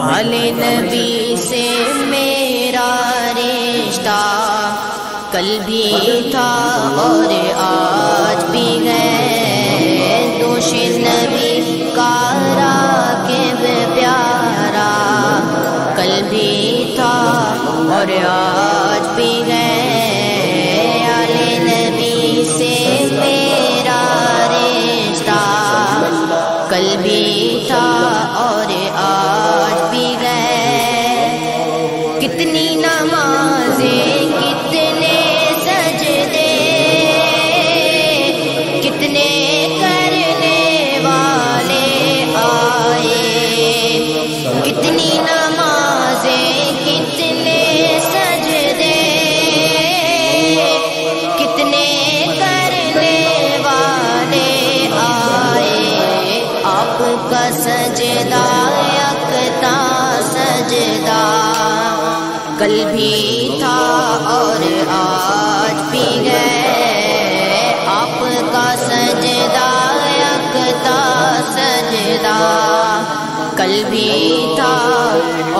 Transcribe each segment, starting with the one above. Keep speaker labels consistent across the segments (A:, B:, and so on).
A: आले नबी से मेरा रिश्ता कल भी था और आज भी है। दोष नबी का राकिब प्यारा कल भी था और आज भी है। नबी से मेरा रिश्ता कल भी था और कितनी नमाजें, कितने सजदे, कितने करने वाले आए, कितनी नमाजें, कितने सजदे, कितने करने वाले आए, आपका सजदा सजदा कल भी था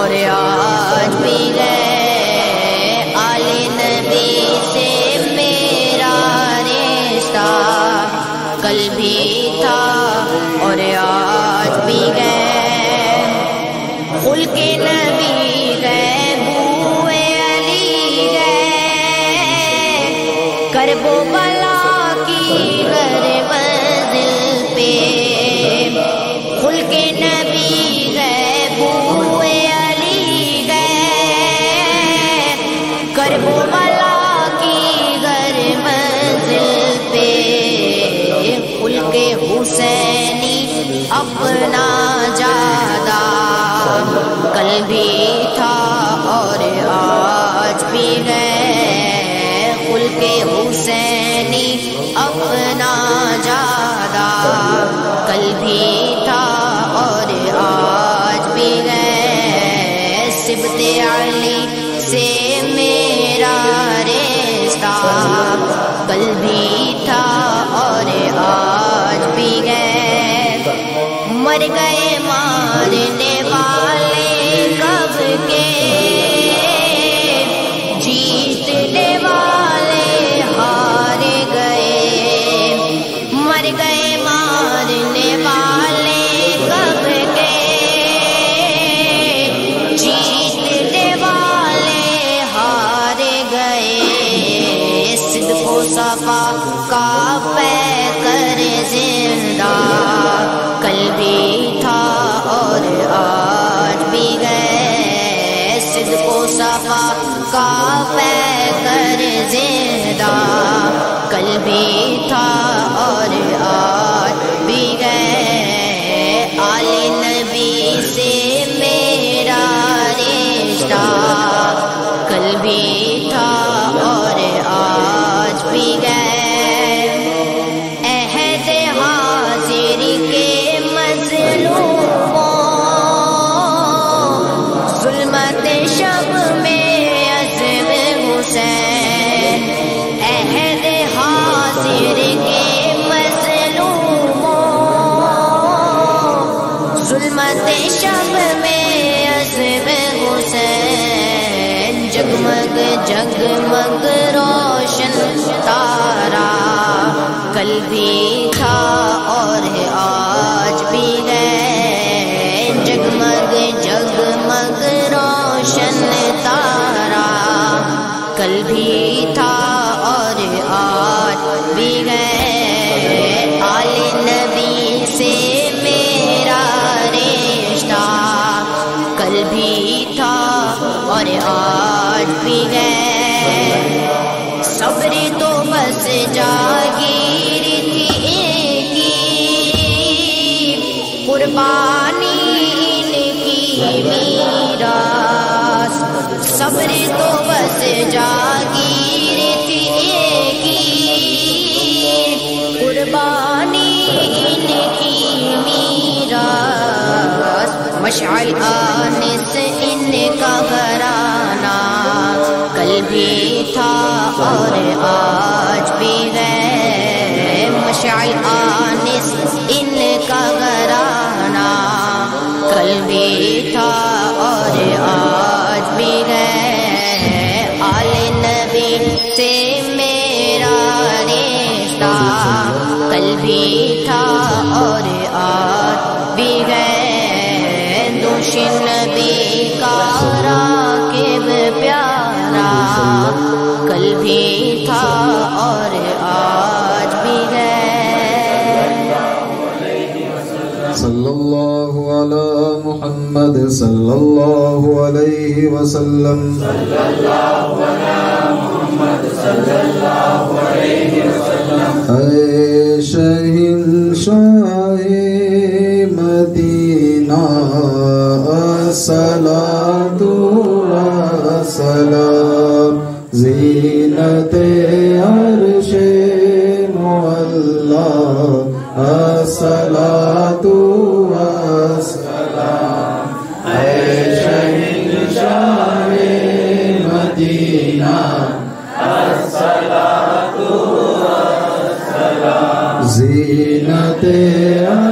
A: और आज भी गए करबो बला की घर खुल के हुसैनी अपना कल भी था और आज भी के हुसैनी अपना कल भी था और आज भी से रिश्ता कल भी था और आज भी गए मर गए जगमग रोशन तारा। कल भी था और आज भी है। जगमग जगमग रोशन तारा। कल भी था और आज भी है। आले नबी से मेरा रिश्ता। कल भी था और आज भी है। कुर्बानी इनकी मीरास। सब्र तो बस जागीर थी की कुर्बानी इनकी मीरास। मशाल आने से इनका घराना। कल भी था और आज भी है। मशाल आनिस इनका घराना कल
B: सल्लल्लाहु अला मुहम्मद सल्लल्लाहु अलैहि वसल्लम ऐ शहिंशाह मदीना अस्सलातु वस्सलाम जीनत अर्शे मुअल्ला अस्सलातु वस्सलाम ऐ शहिंशाह मदीना जीनत अर्शे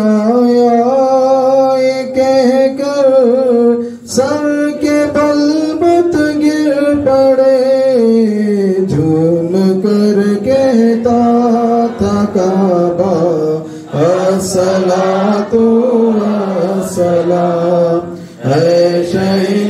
B: आया ये कहकर सर के बल बुत गिर पड़े, झूम कर कहता था, काबा अस्सलातु वस्सलाम है शहिंशाह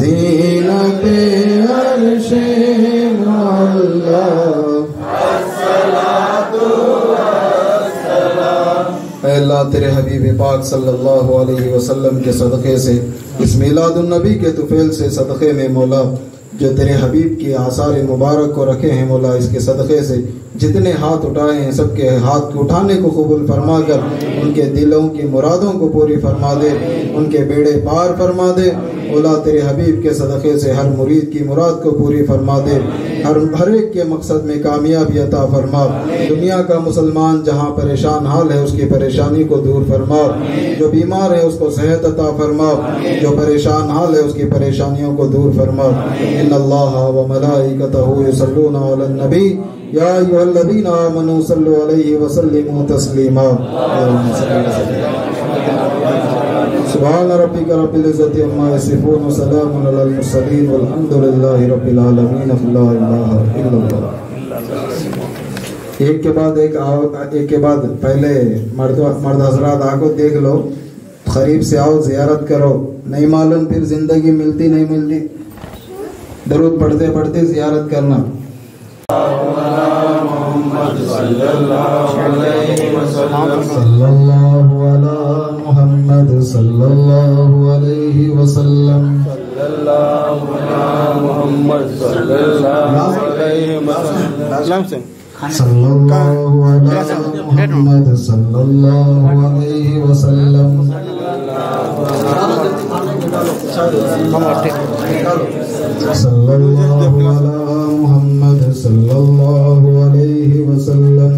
B: जीनत अर्शे अल्लाह तेरे हबीब पाक सल्लल्लाहु अलैहि वसल्लम के सदक़े से, इस मिलादुन्नबी के तुफेल से सदक़े में मौला। जो तेरे हबीब के आसार मुबारक को रखे हैं, मौला, इसके सदक़े से जितने हाथ उठाए हैं, सबके हाथ को उठाने को कबूल फरमा कर, उनके दिलों की मुरादों को पूरी फरमा दे, उनके बेड़े पार फरमा दे। ओला तेरे हबीब के सदक़े से हर मुरीद की मुराद को पूरी फरमा दे। हर हर एक के मकसद में कामयाबी अता फरमा। दुनिया का मुसलमान जहाँ परेशान हाल है उसकी परेशानी को दूर फरमा। जो बीमार है उसको सेहत अता फरमा। जो परेशान हाल है उसकी परेशानियों को दूर फरमा। इन अल्लाह व मलाइकतहु नबी। या अय्युहल्लज़ीना आमनू सल्लु अलैहि व सल्लिमू तस्लीमा सुभान रब्बिका रब्बिल इज्जति अम्मा यसिफून व सलामुन अलल मुरसलीन वल्हम्दुलिल्लाहि रब्बिल आलमीन ला इलाहा इल्लल्लाह एक के बाद एक आओ, एक के बाद पहले मर्द मर्द हजरात आको देख लो करीब से आओ, जियारत करो। नहीं मालूम, फिर ज़िंदगी मिलती, नहीं मिलती। दरूद पढ़ते पढ़ते जियारत करना। सल्लल्लाहु अला मुहम्मद सल्लल्लाहु अलैहि वसल्लम सल्लल्लाहु अला मुहम्मद सल्लल्लाहु अलैहि वसल्लम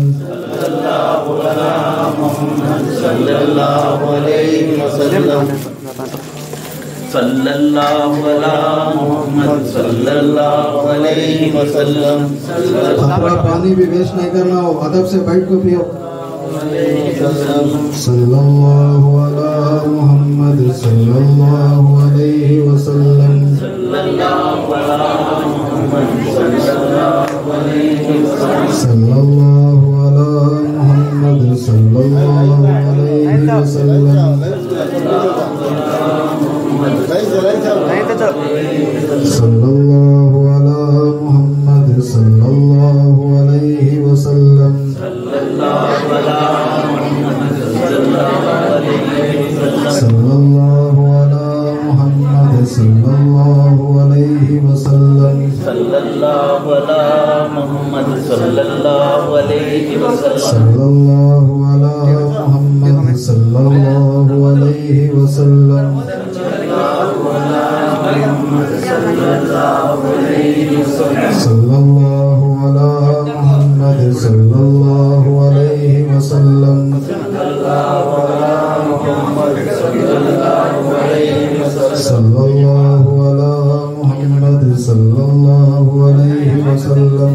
B: सल्लल्लाहु अला मोहम्मद सल्लल्लाहु अलैहि वसल्लम। अपना पानी भी वेस्ट नहीं करना हो अदब से बैठ को पियो। सल्लल्लाहु अला मोहम्मद सल्लल्लाहु अलैहि सल्लल्लाहु अलैहि वसल्लम, सल्लल्लाहु अला मुहम्मद, सल्लल्लाहु अलैहि वसल्लम। सल्लल्लाहु अला मुहम्मद, सल्लल्लाहु अलैहि वसल्लम।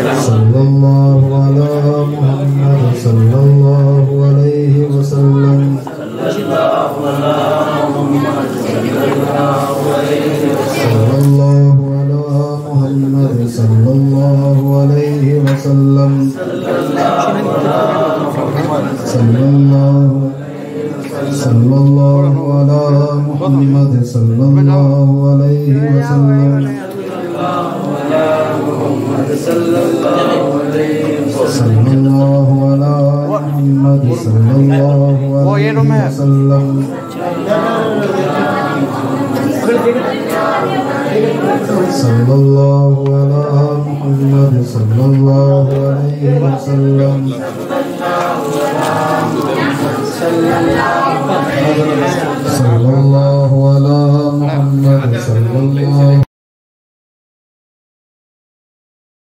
B: सल्लल्लाहु अला मुहम्मद सल्लल्लाहु अलैहि वसल्लम सल्लल्लाहु अला मुहम्मद सल्लल्लाहु अलैहि वसल्लम सल्लल्लाहु अला मुहम्मद सल्लल्लाहु अलैहि वसल्लम सल्लल्लाहु सल्लल्लाहु अला मुहम्मद सल्लल्लाहु अलैहि वसल्लम सल्लल्लाहु सल्लल्लाहु अलैहि वसल्लम सल्लल्लाहु अला मुहम्मद सल्लल्लाहु अलैहि वसल्लम सल्लल्लाहु अला मुहम्मद सल्लल्लाहु